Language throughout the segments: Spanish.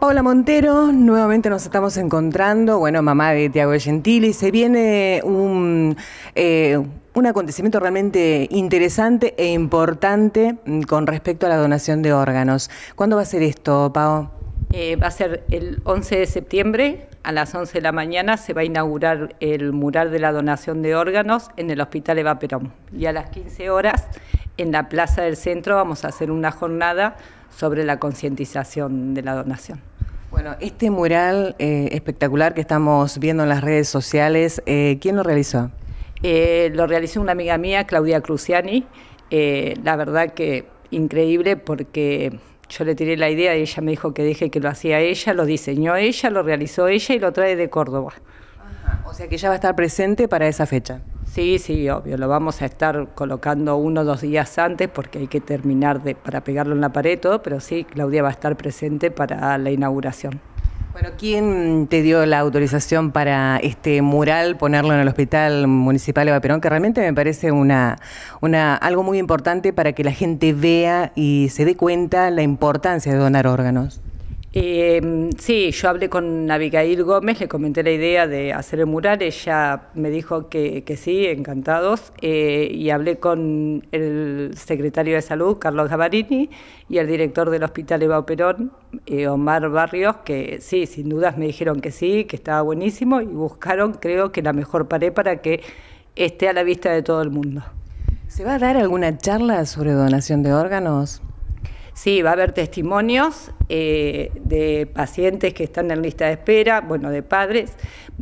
Paula Montero, nuevamente nos estamos encontrando, bueno, mamá de Tiago Gentili, se viene un, eh, un acontecimiento realmente interesante e importante mm, con respecto a la donación de órganos. ¿Cuándo va a ser esto, Pau? Eh, va a ser el 11 de septiembre, a las 11 de la mañana se va a inaugurar el mural de la donación de órganos en el Hospital Eva Perón. Y a las 15 horas, en la Plaza del Centro, vamos a hacer una jornada sobre la concientización de la donación. Bueno, este mural eh, espectacular que estamos viendo en las redes sociales, eh, ¿quién lo realizó? Eh, lo realizó una amiga mía, Claudia Cruciani. la verdad que increíble porque yo le tiré la idea y ella me dijo que dije que lo hacía ella, lo diseñó ella, lo realizó ella y lo trae de Córdoba. o sea que ya va a estar presente para esa fecha. Sí, sí, obvio, lo vamos a estar colocando uno o dos días antes porque hay que terminar de, para pegarlo en la pared todo, pero sí, Claudia va a estar presente para la inauguración. Bueno, ¿quién te dio la autorización para este mural, ponerlo en el Hospital Municipal de Perón? Que realmente me parece una, una, algo muy importante para que la gente vea y se dé cuenta la importancia de donar órganos. Eh, sí, yo hablé con Abigail Gómez, le comenté la idea de hacer el mural, ella me dijo que, sí, encantados, eh, y hablé con el secretario de Salud, Carlos Gavarini, y el director del Hospital Eva Perón, eh, Omar Barrios, que sí, sin dudas me dijeron que sí, que estaba buenísimo, y buscaron, creo que la mejor pared para que esté a la vista de todo el mundo. ¿Se va a dar alguna charla sobre donación de órganos? Sí, va a haber testimonios eh, de pacientes que están en lista de espera, bueno, de padres.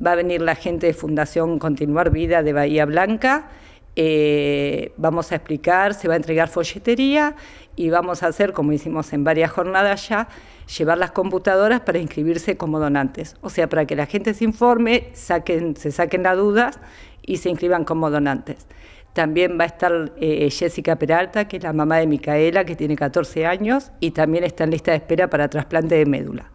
Va a venir la gente de Fundación Continuar Vida de Bahía Blanca. Eh, vamos a explicar, se va a entregar folletería y vamos a hacer, como hicimos en varias jornadas ya, llevar las computadoras para inscribirse como donantes. O sea, para que la gente se informe, saquen, se saquen las dudas y se inscriban como donantes. También va a estar eh, Jessica Peralta, que es la mamá de Micaela, que tiene 14 años, y también está en lista de espera para trasplante de médula.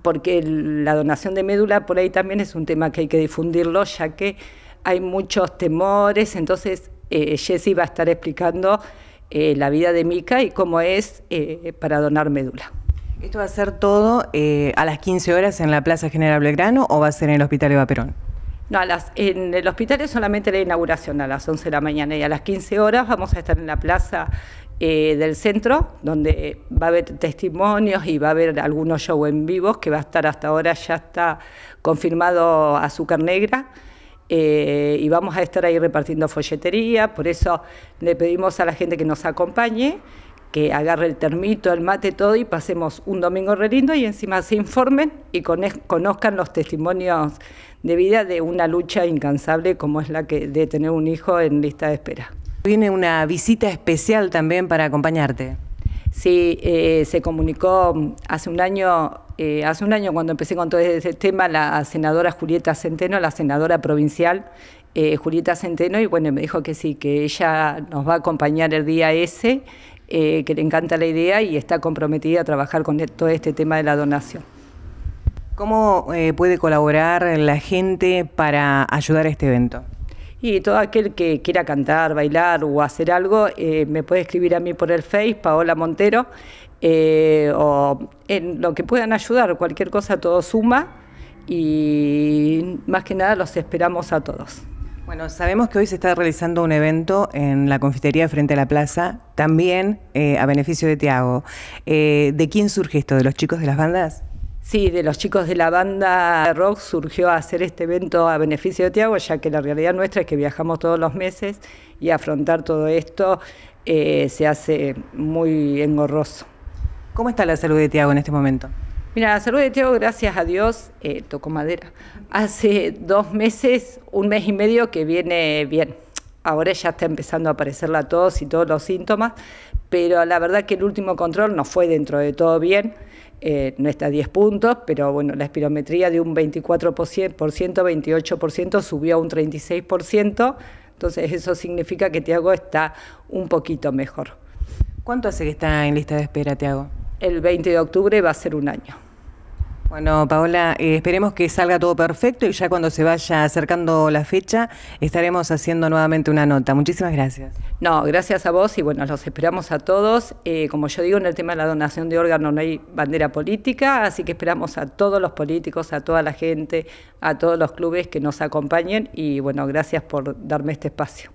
Porque la donación de médula por ahí también es un tema que hay que difundirlo, ya que hay muchos temores. Entonces, eh, Jessie va a estar explicando eh, la vida de Mica y cómo es eh, para donar médula. ¿Esto va a ser todo a las 15 horas en la Plaza General Belgrano o va a ser en el Hospital Eva Perón? No, en el hospital es solamente la inauguración a las 11 de la mañana y a las 15 horas vamos a estar en la plaza eh, del centro, donde va a haber testimonios y va a haber algunos shows en vivos, que va a estar hasta ahora, ya está confirmado Azúcar Negra. Eh, y vamos a estar ahí repartiendo folletería, por eso le pedimos a la gente que nos acompañe, que agarre el termito, el mate, todo y pasemos un domingo re lindo y encima se informen y conozcan los testimonios de vida de una lucha incansable como es la que de tener un hijo en lista de espera. Viene una visita especial también para acompañarte. Sí, eh, se comunicó hace un año, eh, hace un año cuando empecé con todo este tema, la senadora Julieta Centeno, la senadora provincial eh, Julieta Centeno, y bueno, me dijo que sí, que ella nos va a acompañar el día ese, que le encanta la idea y está comprometida a trabajar con todo este tema de la donación. ¿Cómo eh, puede colaborar la gente para ayudar a este evento? Y todo aquel que quiera cantar, bailar o hacer algo, eh, me puede escribir a mí por el Face, Paola Montero, eh, o en lo que puedan ayudar, cualquier cosa, todo suma y más que nada los esperamos a todos. Bueno, sabemos que hoy se está realizando un evento en la confitería frente a la plaza, también a beneficio de Tiago. ¿De quién surge esto? ¿De los chicos de las bandas? Sí, de los chicos de la banda rock surgió hacer este evento a beneficio de Tiago, ya que la realidad nuestra es que viajamos todos los meses y afrontar todo esto eh, se hace muy engorroso. ¿Cómo está la salud de Tiago en este momento? Mira, la salud de Tiago, gracias a Dios, eh, tocó madera. Hace dos meses, un mes y medio que viene bien. Ahora ya está empezando a aparecer la tos y todos los síntomas, pero la verdad que el último control no fue dentro de todo bien eh, no está a 10 puntos, pero bueno, la espirometría de un 24%, 28% subió a un 36%, entonces eso significa que Tiago está un poquito mejor. ¿Cuánto hace que está en lista de espera, Tiago? El 20 de octubre va a ser un año. Bueno, Paola, eh, esperemos que salga todo perfecto y ya cuando se vaya acercando la fecha estaremos haciendo nuevamente una nota. Muchísimas gracias. No, gracias a vos y bueno, los esperamos a todos. Eh, como yo digo, en el tema de la donación de órganos no hay bandera política, así que esperamos a todos los políticos, a toda la gente, a todos los clubes que nos acompañen y bueno, gracias por darme este espacio.